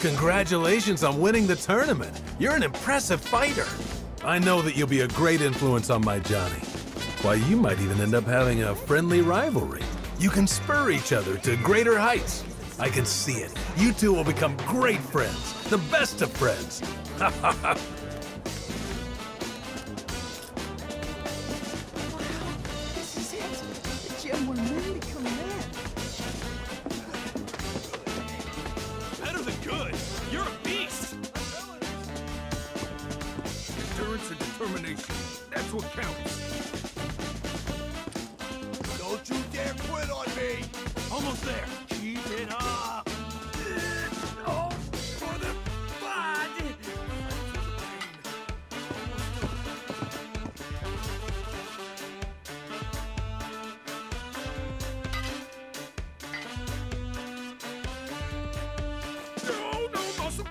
Congratulations on winning the tournament. You're an impressive fighter. I know that you'll be a great influence on my Johnny. Why, you might even end up having a friendly rivalry. You can spur each other to greater heights. I can see it. You two will become great friends. The best of friends.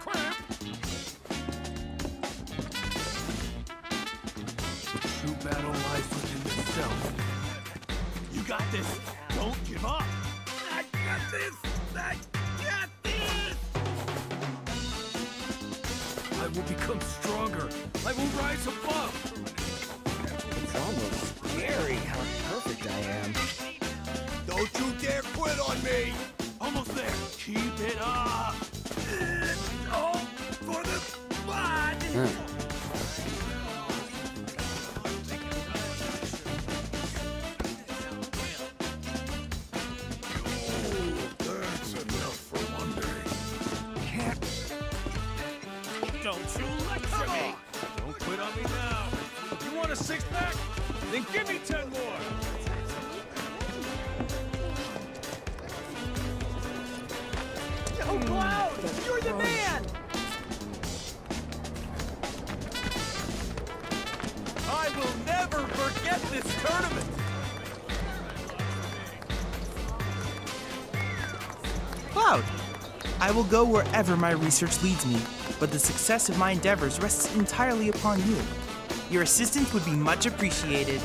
True battle lies within yourself. You got this. Don't give up. I got this. I got this. I will become stronger. I will rise above. It's almost scary how perfect I am. Don't you dare quit on me! Almost there. Keep it up. Want a six pack? Then give me ten more. Oh, Cloud! You're the man! I will never forget this tournament. Cloud! I will go wherever my research leads me, but the success of my endeavors rests entirely upon you. Your assistance would be much appreciated.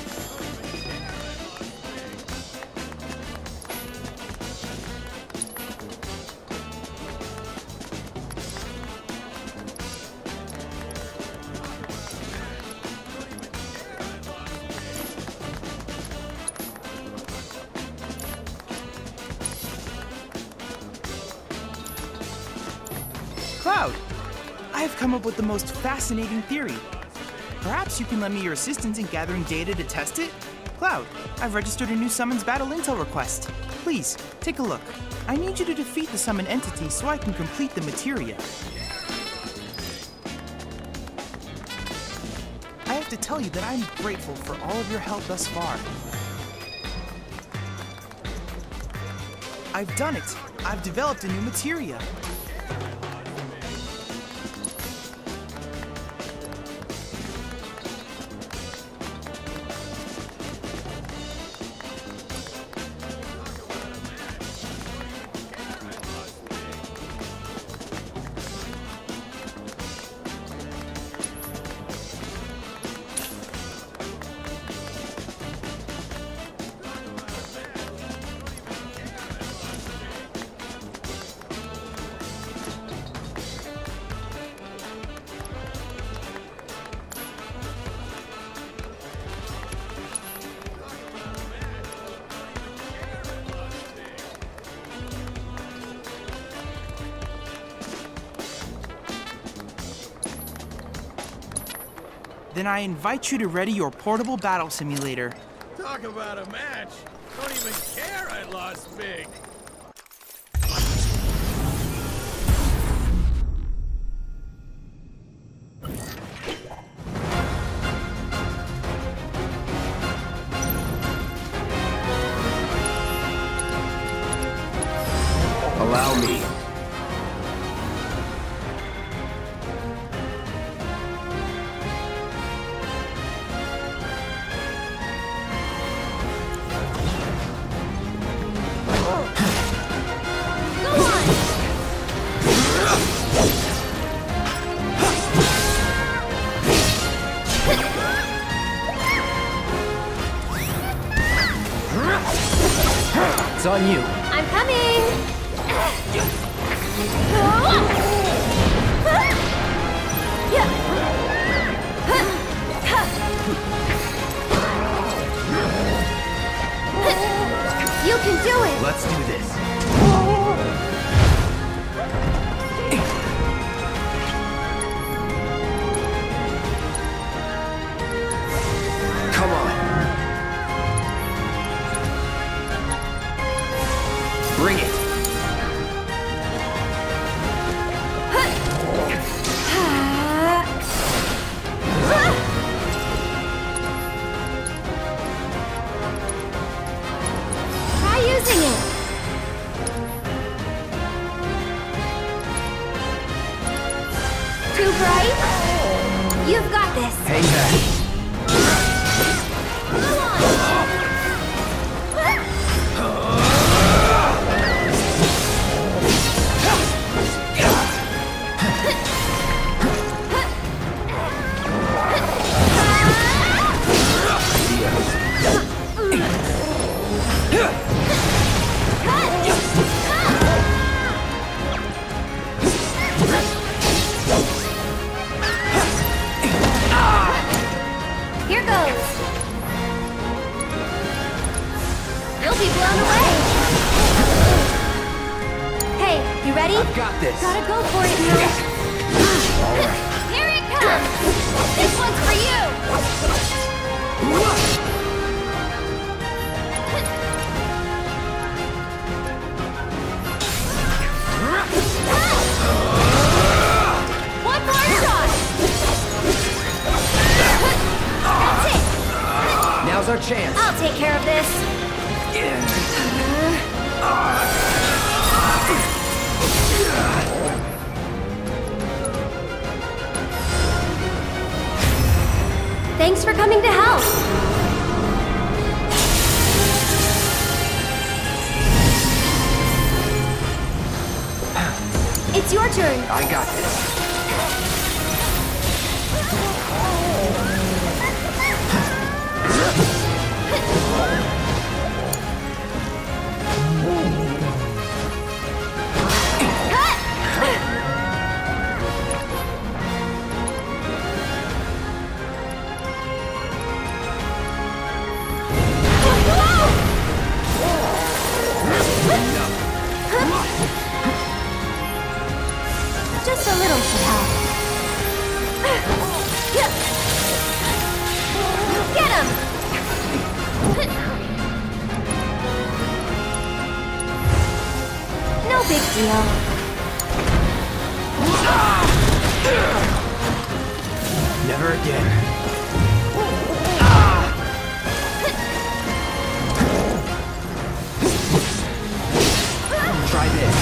Cloud, I have come up with the most fascinating theory. Perhaps you can lend me your assistance in gathering data to test it? Cloud, I've registered a new summons battle intel request. Please, take a look. I need you to defeat the summon entity so I can complete the materia. I have to tell you that I'm grateful for all of your help thus far. I've done it. I've developed a new materia. Then I invite you to ready your portable battle simulator. Talk about a match. Don't even care I lost big. Allow me. It's on you. I'm coming! You can do it! Let's do this. Too bright? You've got this! Back. Ready? I've got this. Gotta go for it now. All right. Here it comes! This one's for you! One more shot! That's it! Now's our chance. I'll take care of this. Uh-huh. Thanks for coming to help. It's your turn. I got this. Never again. Ah. Try this.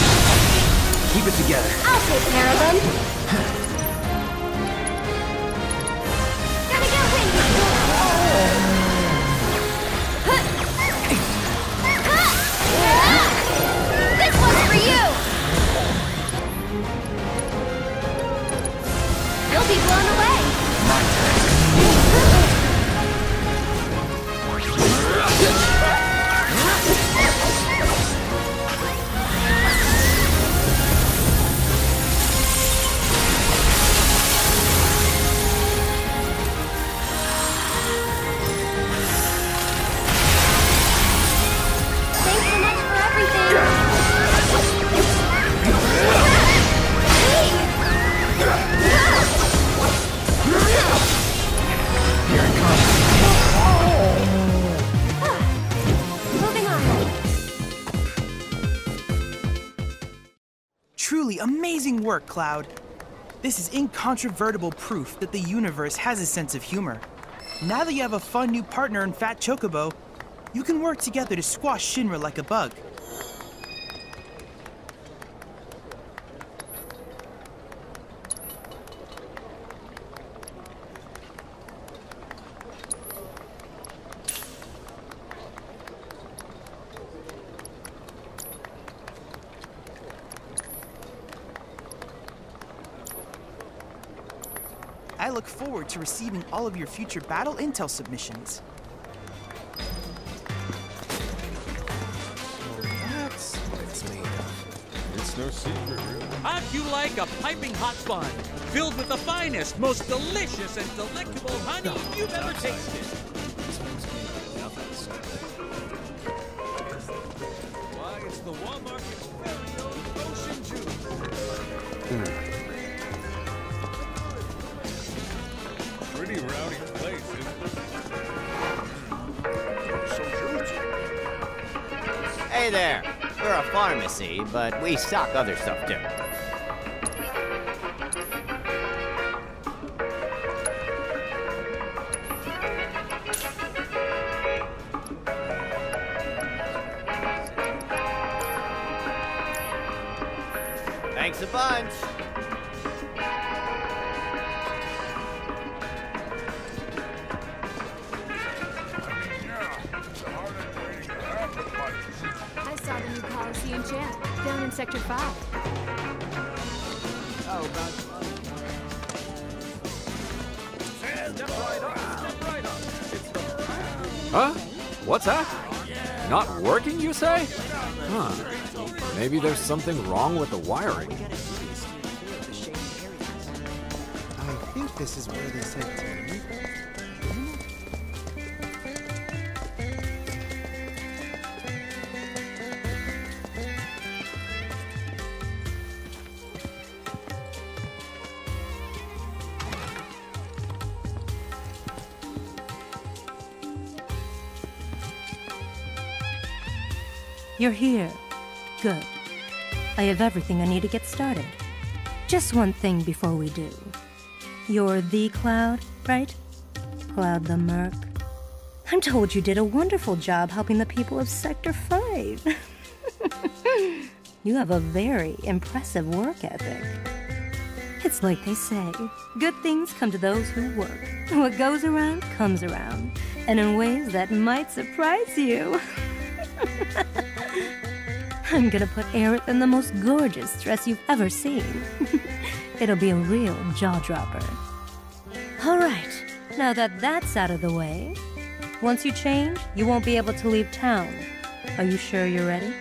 Keep it together. I'll take care of them. Work, Cloud. This is incontrovertible proof that the universe has a sense of humor. Now that you have a fun new partner in Fat Chocobo, you can work together to squash Shinra like a bug. I look forward to receiving all of your future battle intel submissions. That's what it's made of. It's no secret, really. How'd you like a piping hot bun filled with the finest, most delicious, and delectable honey you've ever tasted? Why, it's the Wall Market's Hey there. We're a pharmacy, but we stock other stuff too. Coliseum champ down in Sector 5. Oh, about Huh? What's that? Not working, you say? Huh. Maybe there's something wrong with the wiring. I think this is where they said to You're here. Good. I have everything I need to get started. Just one thing before we do. You're the Cloud, right? Cloud the Merc. I'm told you did a wonderful job helping the people of Sector 5. you have a very impressive work ethic. It's like they say good things come to those who work. What goes around comes around, and in ways that might surprise you. I'm gonna put Aerith in the most gorgeous dress you've ever seen. It'll be a real jaw dropper. All right, now that that's out of the way, once you change, you won't be able to leave town. Are you sure you're ready?